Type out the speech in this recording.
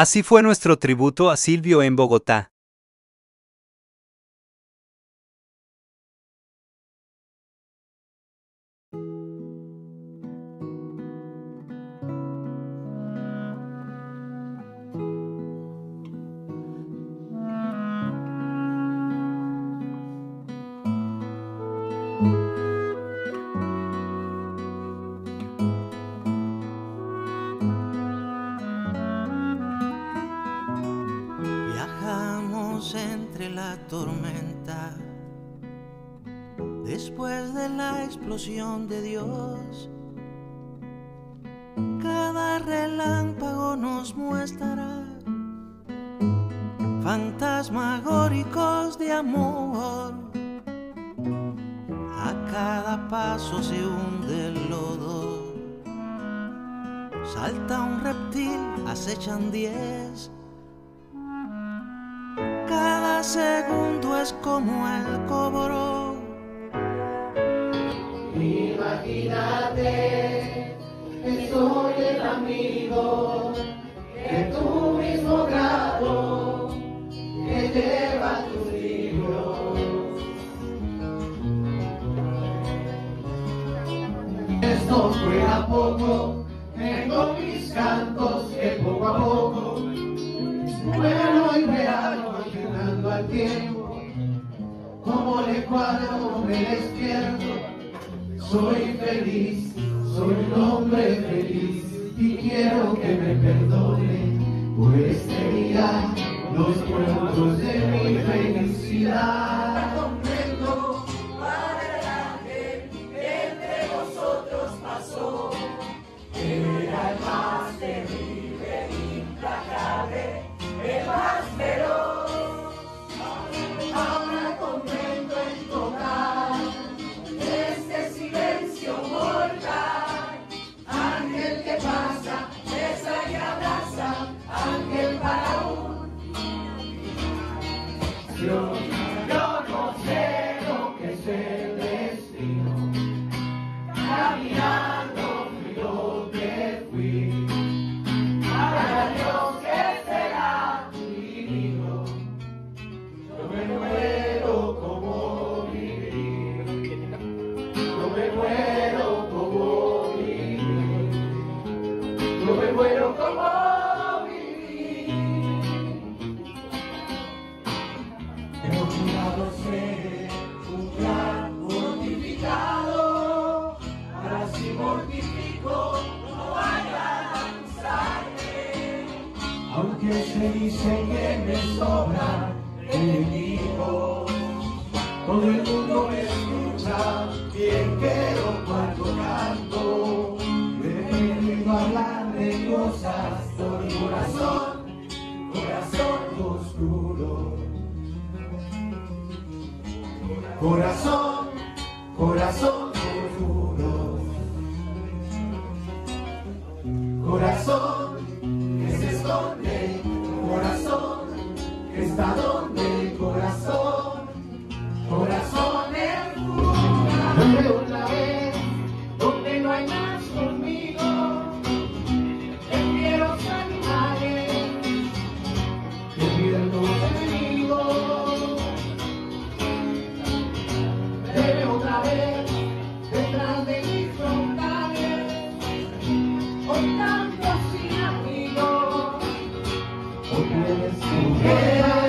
Así fue nuestro tributo a Silvio en Bogotá. La tormenta después de la explosión de Dios. Cada relámpago nos muestra fantasmagóricos de amor. A cada paso se hunde el lodo. Salta un reptil, acechan diez. Segundo es como el cobro. Imagínate que soy el amigo de tu mismo grado que lleva tus libros. Esto fue a poco, tengo mis cantos que poco a poco Como le cuadro me despierto, soy feliz, soy un hombre feliz y quiero que me perdone por este día los pueblos de mi felicidad. Lord. Aunque se dice que me sobra enemigos, todo el mundo me escucha, bien quiero cuando canto. Me he venido a hablar de cosas por mi corazón, corazón oscuro. Corazón está donde corazón, corazón en fuga. Otra vez, donde no hay más conmigo, en fieros animales, que viven los enemigos. Debe otra vez, detrás de mis frontales, hoy tanto Yes.